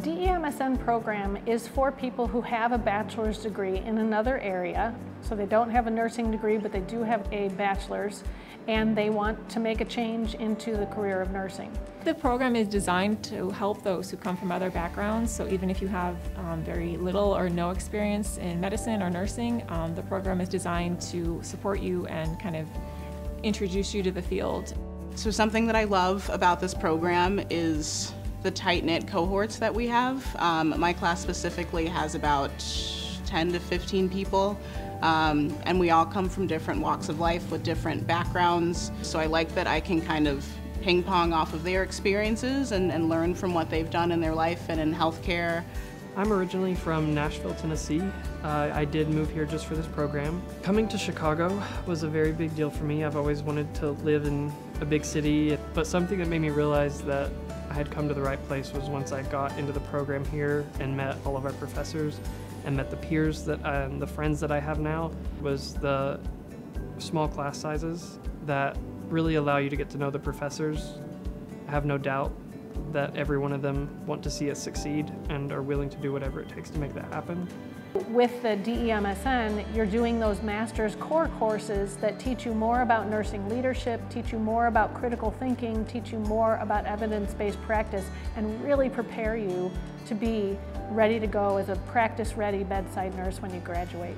DEMSN program is for people who have a bachelor's degree in another area, so they don't have a nursing degree, but they do have a bachelor's, and they want to make a change into the career of nursing. The program is designed to help those who come from other backgrounds, so even if you have um, very little or no experience in medicine or nursing, um, the program is designed to support you and kind of introduce you to the field. So something that I love about this program is the tight-knit cohorts that we have. Um, my class specifically has about 10 to 15 people um, and we all come from different walks of life with different backgrounds. So I like that I can kind of ping pong off of their experiences and, and learn from what they've done in their life and in healthcare. I'm originally from Nashville, Tennessee. Uh, I did move here just for this program. Coming to Chicago was a very big deal for me. I've always wanted to live in a big city, but something that made me realize that I had come to the right place was once I got into the program here and met all of our professors and met the peers that and um, the friends that I have now was the small class sizes that really allow you to get to know the professors. I have no doubt that every one of them want to see us succeed and are willing to do whatever it takes to make that happen. With the DEMSN, you're doing those master's core courses that teach you more about nursing leadership, teach you more about critical thinking, teach you more about evidence-based practice, and really prepare you to be ready to go as a practice-ready bedside nurse when you graduate.